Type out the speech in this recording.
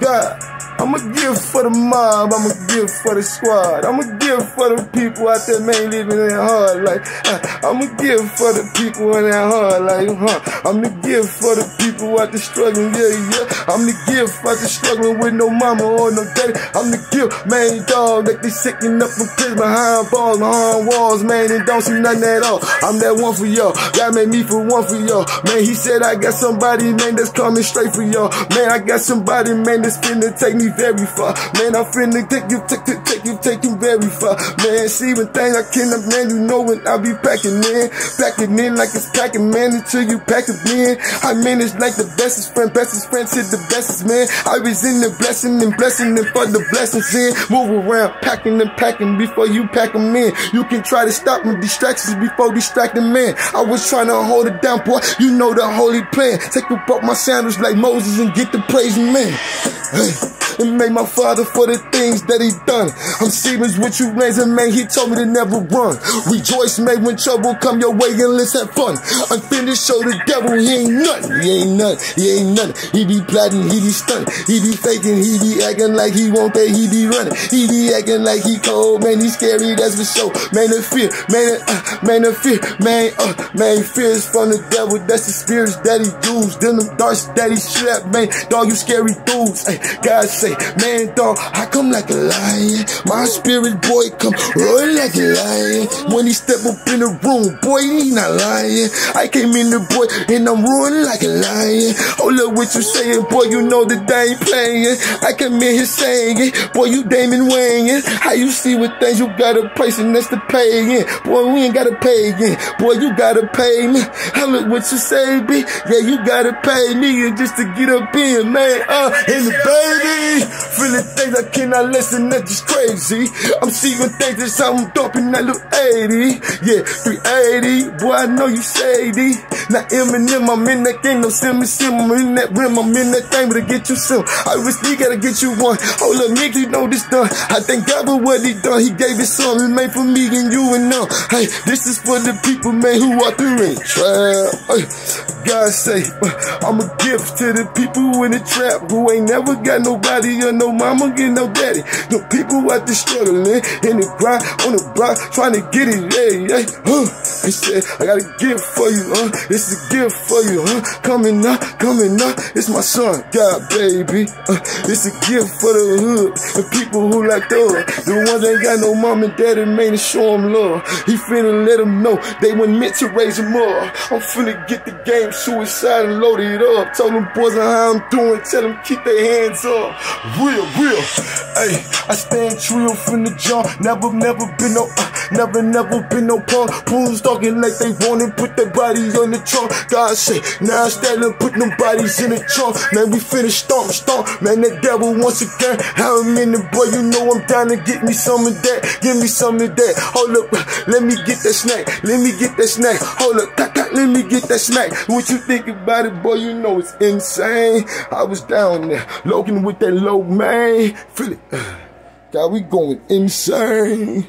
God. I'm a gift for the mob, I'm a gift for the squad. I'm a gift for the people out there, man, living in hard life. Uh, I'm a gift for the people in that hard life, huh? I'm the gift for the people out there struggling, yeah, yeah. I'm the gift out there struggling with no mama or no daddy. I'm the gift, man, dog, that they sicking up from kids behind bars, behind walls, man, and don't see nothing at all. I'm that one for y'all. God made me for one for y'all. Man, he said I got somebody, man, that's coming straight for y'all. Man, I got somebody, man, that's finna take me very far. Man, I'm finna take you, take you, take you, take you very far. Man, see when things I cannot, man, you know when I be packing in. Packing in like it's packing, man, until you pack it in. I mean, it's like the bestest friend, bestest friend to the bestest, man. I was in the blessing and blessing and for the blessings in. Move around, packing and packing before you pack them in. You can try to stop my distractions before distracting man. I was trying to hold it down, boy. You know the holy plan. Take up my sandals like Moses and get the praising man. Hey and make my father for the things that he done. I'm serious with you, raising man. He told me to never run. Rejoice, man, when trouble come your way and let's have fun. Unfinished, show the devil he ain't nothing. He ain't nothing. He ain't nothing. He be plotting, he be stunning. He be faking, he be acting like he won't pay, he be running. He be acting like he cold, man. He scary, that's for sure. Man, the fear, man, uh, man, the fear, man, uh, man, fear is from the devil. That's the spirits that he used. Then them darts that he slapped, man. Dog, you scary dudes. Hey, God say, man, dog, I come like a lion. My spirit boy come rolling like a lion. When he step up in the room, boy, he not lying. I came in the boy and I'm roaring like a lion. Oh, look what you saying, boy? You know that they ain't playing. I come in here saying, boy, you Damon Wayne. How you see what things you gotta place and that's the pay in. Boy, we ain't gotta pay in. Boy, you gotta pay me. How look what you say, B? Yeah, you gotta pay me just to get up in, man. Uh, and the baby. Feeling things I cannot listen, that's just crazy. I'm seeing things that's I'm dumping that little 80. Yeah, 380. Boy, I know you shady. Now Eminem, I'm in that game, no simmer, sim. I'm in that rim, I'm in that thing, but to get you some. I wish he gotta get you one. Oh, Hold up, nigga, you know this done. I thank God for what he done. He gave it something made for me and you and them. Hey, this is for the people, man, who out there in trap. Hey, God say, I'm a gift to the people in the trap who ain't never got nobody or no mama, get no daddy. No people out there struggling in the grind on the block trying to get it. Hey, hey, huh? He said, I got a gift for you, huh? It's a gift for you, huh? Coming up, coming up. It's my son, God, baby. Uh, it's a gift for the hood. The people who like those. The ones that ain't got no mom and daddy, man, to show them love. He finna let them know they weren't meant to raise them up. I'm finna get the game suicide and load it up. Tell them boys how I'm doing. Tell them keep their hands up. Real, real. Hey, I stand trill from the jump. Never, never been no, uh, never, never been no punk. Fools talking like they want to put their bodies on the trunk. God say, now stand and put them bodies in the trunk. Man, we finish stomp, stomp. Man, that devil once again. How I'm in the boy, you know I'm down to get me some of that. Give me some of that. Hold up, let me get that snack. Let me get that snack. Hold up, let me get that snack. What you think about it, boy? You know it's insane. I was down there, Logan with that low man. Feel it. God, we going insane.